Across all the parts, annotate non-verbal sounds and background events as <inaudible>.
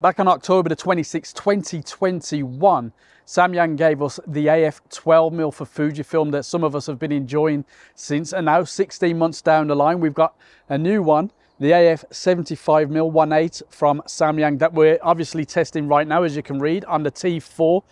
Back on October the 26th, 2021, Samyang gave us the AF 12mm for Fujifilm that some of us have been enjoying since. And now 16 months down the line, we've got a new one, the AF 75mm 1.8 from Samyang that we're obviously testing right now, as you can read, on the T4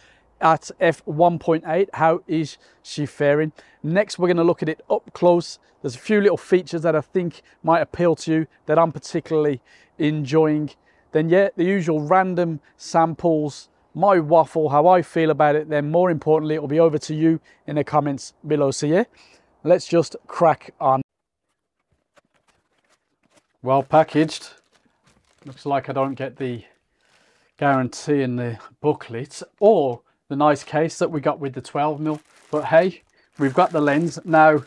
at f1.8 how is she faring? Next we're going to look at it up close. There's a few little features that i think might appeal to you that i'm particularly enjoying then yeah, the usual random samples, my waffle, how I feel about it, then more importantly, it'll be over to you in the comments below. So yeah, let's just crack on. Well packaged. Looks like I don't get the guarantee in the booklet or the nice case that we got with the 12 mil. But hey, we've got the lens. Now,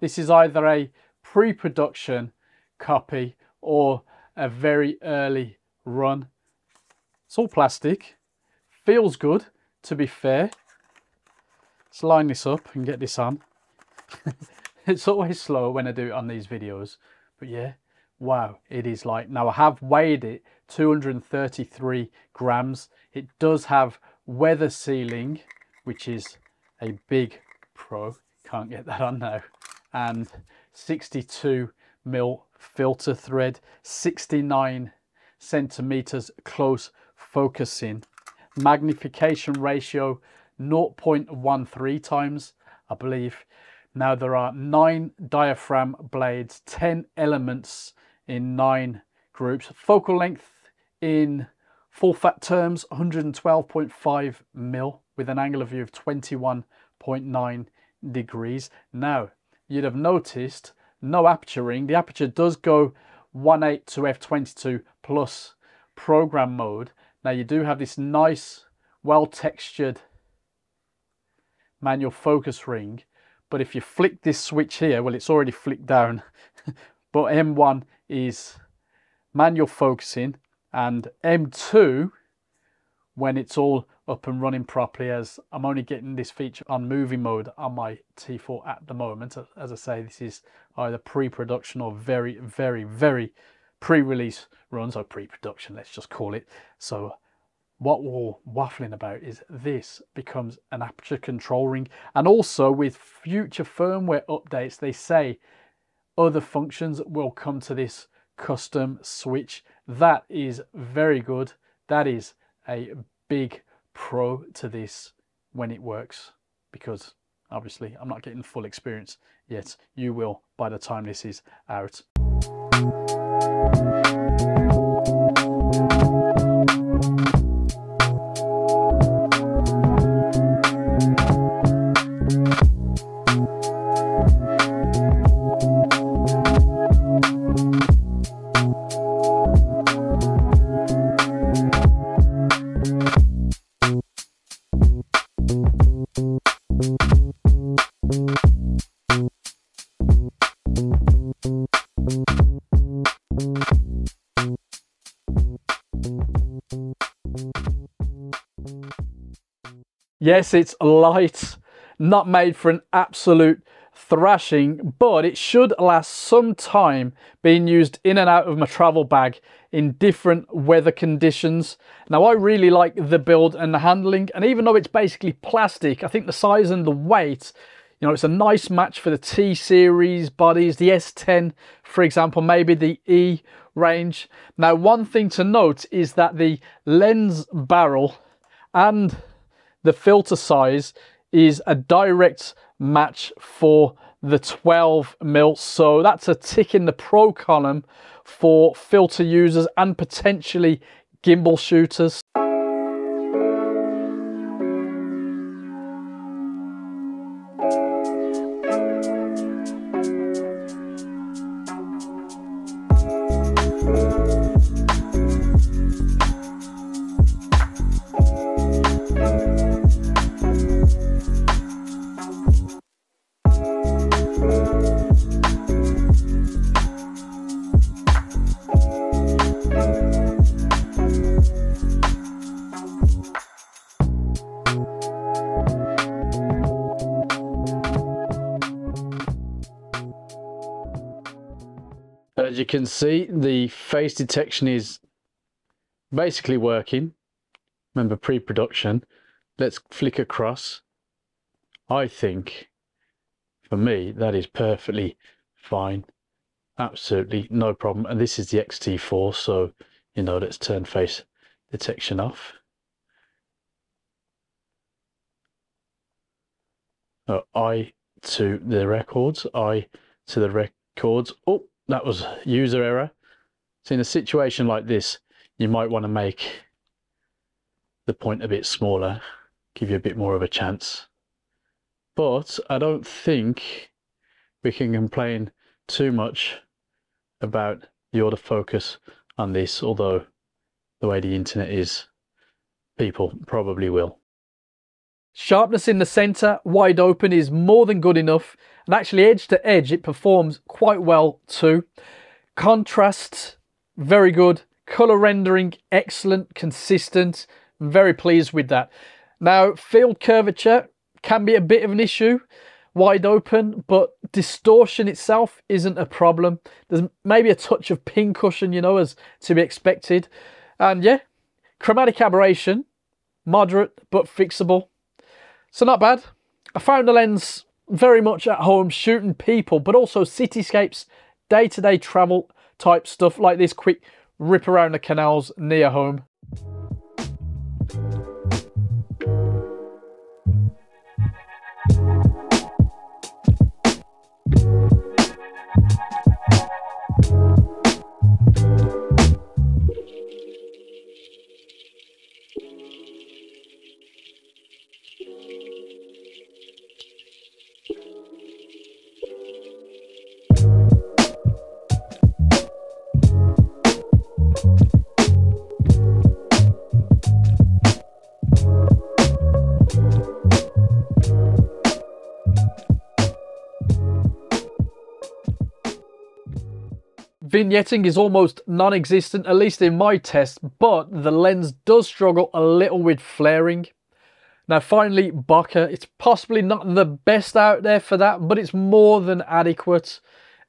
this is either a pre-production copy or a very early run. It's all plastic. Feels good, to be fair. Let's line this up and get this on. <laughs> it's always slow when I do it on these videos. But yeah, wow, it is light. Now I have weighed it, 233 grams. It does have weather sealing, which is a big pro. Can't get that on now. And 62 mil filter thread, 69 centimeters close focusing. Magnification ratio 0.13 times, I believe. Now there are nine diaphragm blades, 10 elements in nine groups. Focal length in full fat terms, 112.5 mil with an angle of view of 21.9 degrees. Now, you'd have noticed no aperture ring. The aperture does go 1.8 to f22 plus program mode. Now you do have this nice, well textured manual focus ring. But if you flick this switch here, well, it's already flicked down. <laughs> but M1 is manual focusing and M2 when it's all up and running properly as I'm only getting this feature on movie mode on my T4 at the moment. As I say, this is either pre-production or very, very, very pre-release runs or pre-production, let's just call it. So what we're waffling about is this becomes an aperture control ring. And also with future firmware updates, they say other functions will come to this custom switch. That is very good. That is a big pro to this when it works because obviously I'm not getting full experience yet. You will by the time this is out you Yes, it's light, not made for an absolute thrashing, but it should last some time being used in and out of my travel bag in different weather conditions. Now, I really like the build and the handling, and even though it's basically plastic, I think the size and the weight, you know, it's a nice match for the T-series bodies, the S10, for example, maybe the E range. Now, one thing to note is that the lens barrel and the filter size is a direct match for the 12 mil so that's a tick in the pro column for filter users and potentially gimbal shooters you can see, the face detection is basically working. Remember pre-production. Let's flick across. I think, for me, that is perfectly fine. Absolutely no problem. And this is the X-T4, so, you know, let's turn face detection off. Uh, I to the records, I to the records. Oh, that was user error. So in a situation like this, you might want to make the point a bit smaller, give you a bit more of a chance. But I don't think we can complain too much about the autofocus on this, although the way the internet is, people probably will. Sharpness in the center, wide open, is more than good enough. And actually, edge to edge, it performs quite well too. Contrast, very good. Color rendering, excellent, consistent. I'm very pleased with that. Now, field curvature can be a bit of an issue, wide open, but distortion itself isn't a problem. There's maybe a touch of pincushion, you know, as to be expected. And yeah, chromatic aberration, moderate but fixable. So not bad. I found the lens very much at home shooting people, but also cityscapes, day-to-day -day travel type stuff like this quick rip around the canals near home. Vignetting is almost non-existent, at least in my test, but the lens does struggle a little with flaring. Now finally, bokeh. It's possibly not the best out there for that, but it's more than adequate.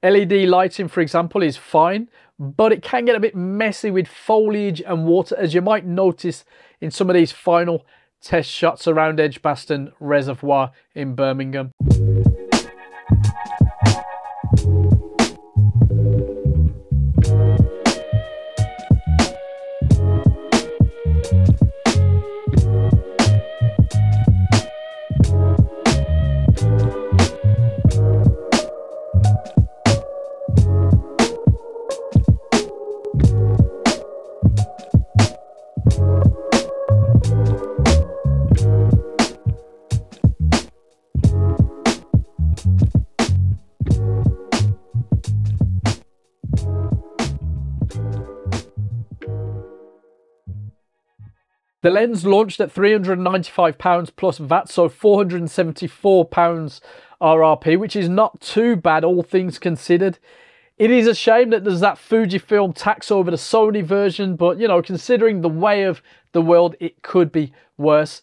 LED lighting, for example, is fine, but it can get a bit messy with foliage and water, as you might notice in some of these final test shots around Edgbaston Reservoir in Birmingham. The lens launched at £395 plus VAT, so £474 RRP, which is not too bad, all things considered. It is a shame that there's that Fujifilm tax over the Sony version, but you know, considering the way of the world, it could be worse.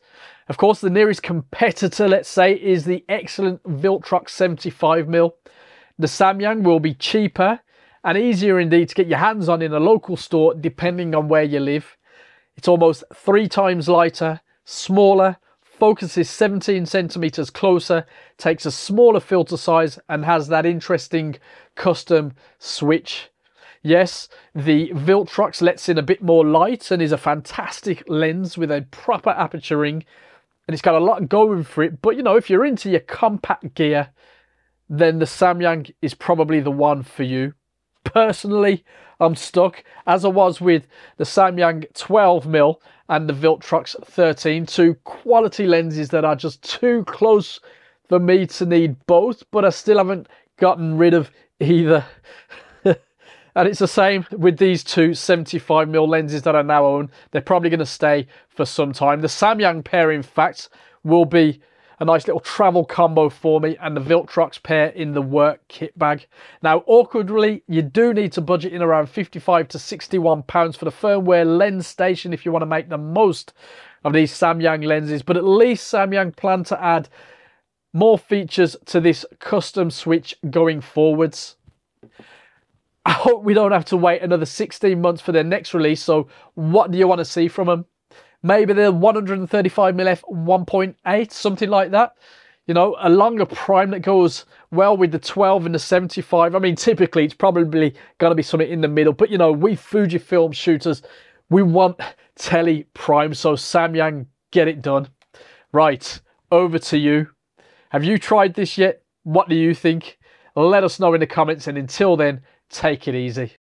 Of course, the nearest competitor, let's say, is the excellent Viltrox 75mm. The Samyang will be cheaper and easier indeed to get your hands on in a local store, depending on where you live. It's almost three times lighter, smaller, focuses 17 centimeters closer, takes a smaller filter size and has that interesting custom switch. Yes, the Viltrox lets in a bit more light and is a fantastic lens with a proper aperture ring. And it's got a lot going for it. But, you know, if you're into your compact gear, then the Samyang is probably the one for you. Personally, I'm stuck, as I was with the Samyang 12mm and the Viltrox 13, two quality lenses that are just too close for me to need both, but I still haven't gotten rid of either. <laughs> and it's the same with these two 75mm lenses that I now own. They're probably going to stay for some time. The Samyang pair, in fact, will be a nice little travel combo for me and the Viltrox pair in the work kit bag. Now, awkwardly, you do need to budget in around 55 to 61 pounds for the firmware lens station if you want to make the most of these Samyang lenses, but at least Samyang plan to add more features to this custom switch going forwards. I hope we don't have to wait another 16 months for their next release. So what do you want to see from them? Maybe the 135mm f 1.8, something like that. You know, a longer prime that goes well with the 12 and the 75. I mean, typically it's probably going to be something in the middle. But, you know, we Fujifilm shooters, we want tele prime. So Samyang, get it done. Right, over to you. Have you tried this yet? What do you think? Let us know in the comments. And until then, take it easy.